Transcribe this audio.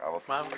Ja, we.